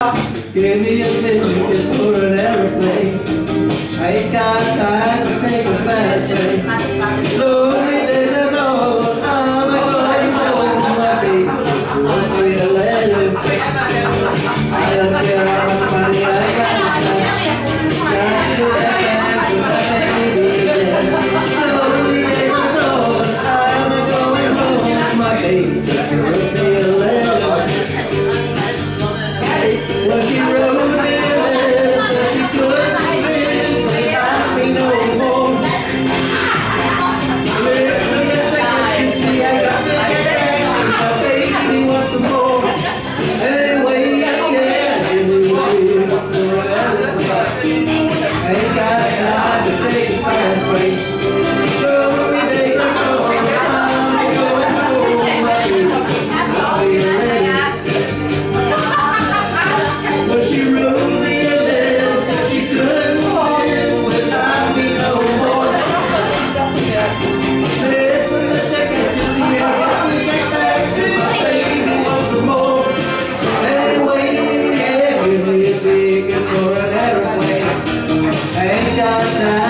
Give me a ticket for an aeroplane got down.